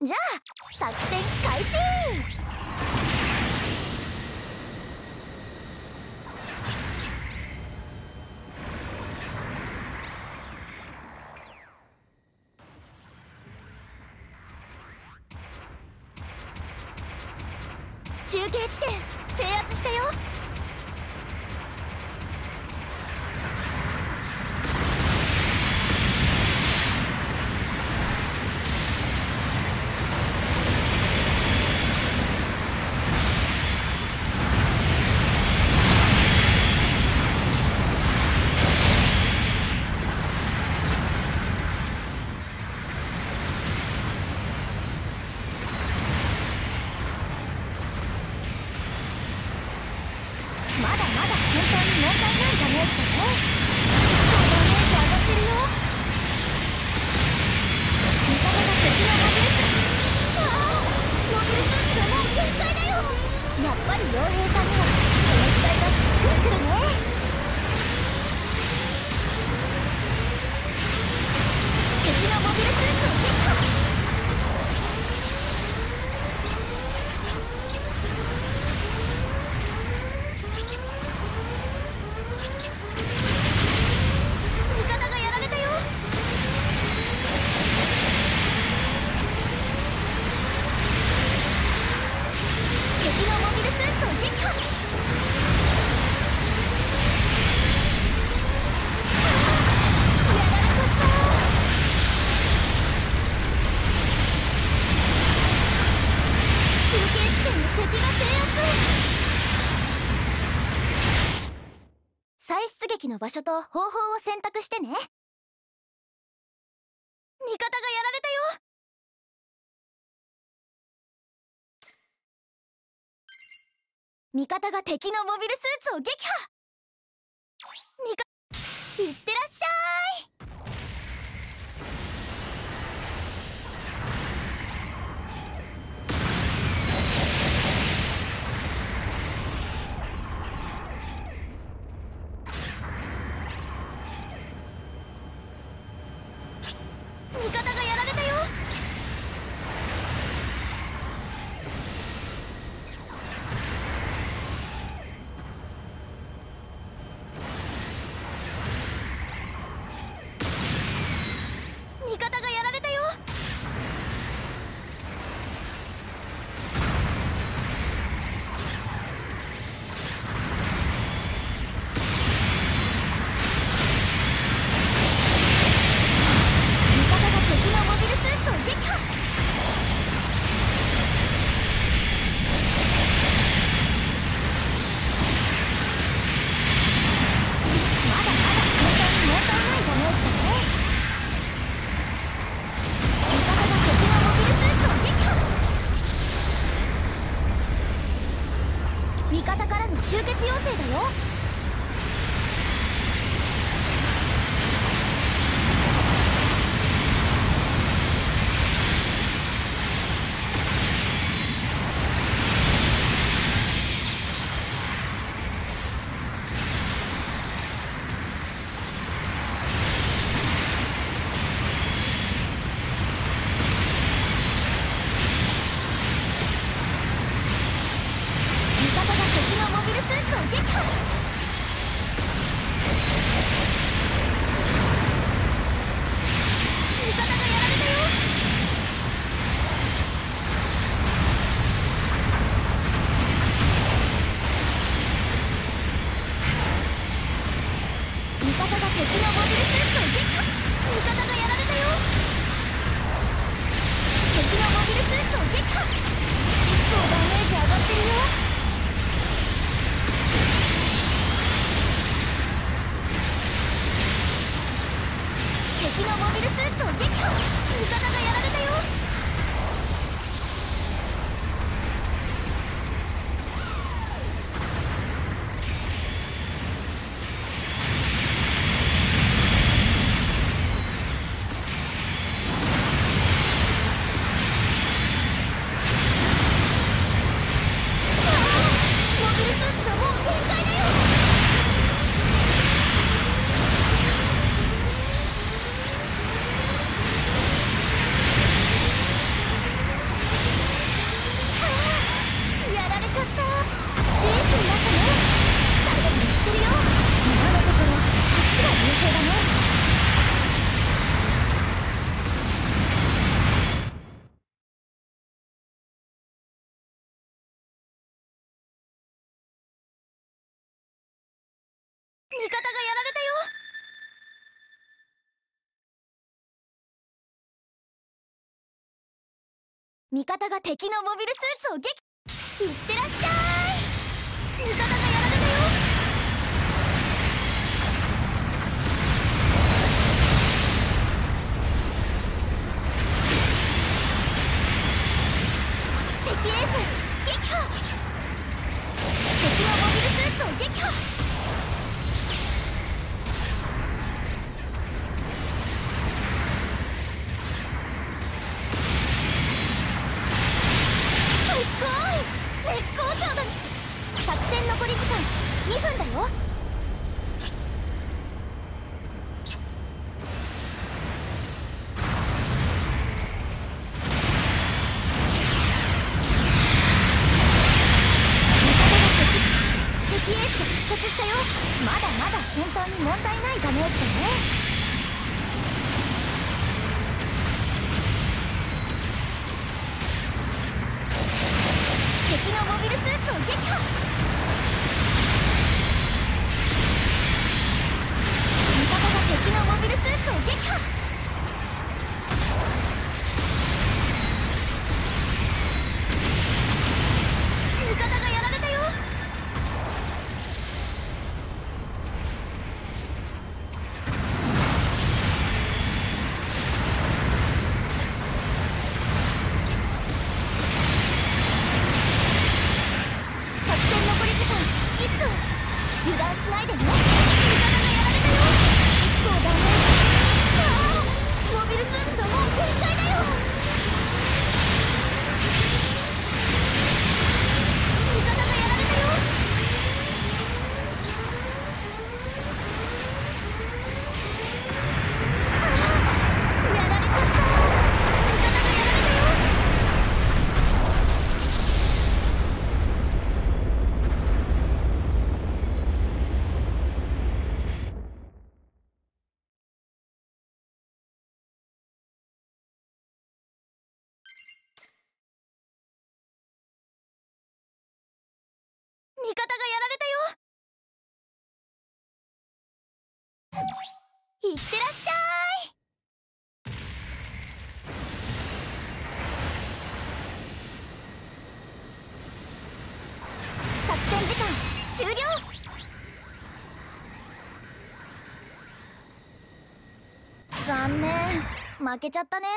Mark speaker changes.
Speaker 1: じゃあ作戦開始。中継地点制圧したよ。Huh? 撃の場所と方法を選択してね。味方がやられたよ。味方が敵のモビルスーツを撃破。味方いってらっしゃい。活用味方が敵のモビルスーツを撃いってらっしゃい。問題ないダメージだね。方がやられたよ。いってらっしゃい。作戦時間終了。残念。負けちゃったね。